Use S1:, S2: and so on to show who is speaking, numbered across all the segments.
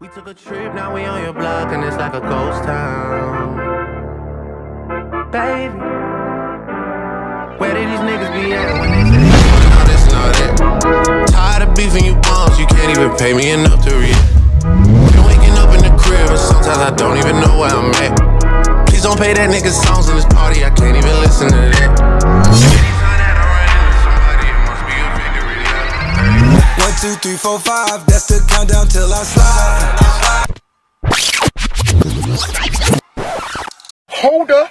S1: We took a trip, now we on your block, and it's like a ghost town. Baby, where did these niggas be at when they say they all this and all that? Tired of beefing you bums, you can't even pay me enough to read. Been waking up in the crib, and sometimes I don't even know where I'm at. Please don't pay that nigga songs in this party, I can't even listen to that.
S2: Two, three, four, five. That's the countdown till I slide.
S3: Hold up.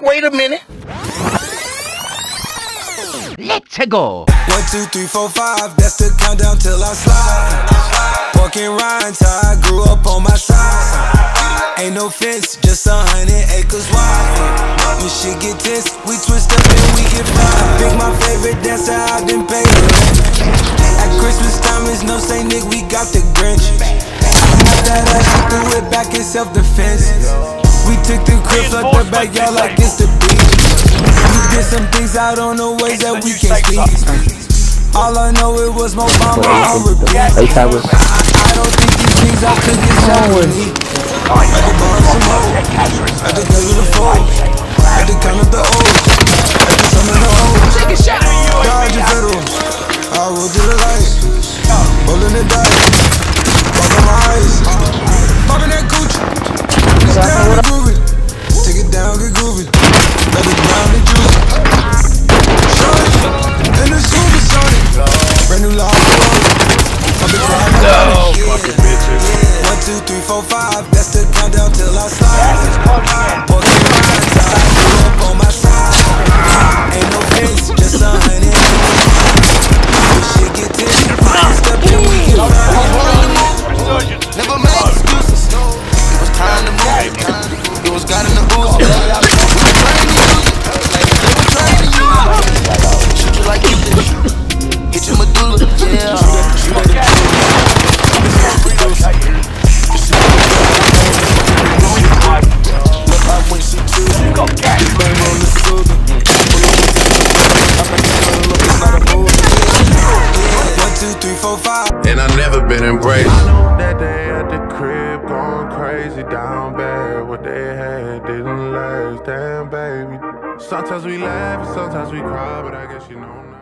S3: Wait a minute.
S4: Let's go.
S2: One, two, three, four, five. That's the countdown till I slide. Walking rhymes, how I grew up on my side. Ain't no fence, just a hundred acres wide. When shit get tense, we twist up and we get fly. Pick my favorite dancer out and pay the rent. At Christmas time, is no Saint Nick, we got the Grinch. After that, she threw it back in self defense. We took the crib, like the backyard like it's the beach. We did some things out on the ways that we can't speak. All I know it was more mama on repeat.
S5: FaceTime with
S2: I don't think these things I could get shot with me. I had to burn some hoes. I had to go to the floor. Three, four, five. That's the countdown till I slide. Walking around, I grew up on my side. Ain't no fence, just a hundred. When shit get tense, step in, we can fly.
S3: Never make excuses.
S1: Been embraced. I know that they at the crib going crazy down bad. What they had didn't last, damn baby. Sometimes we laugh sometimes we cry, but I guess you know.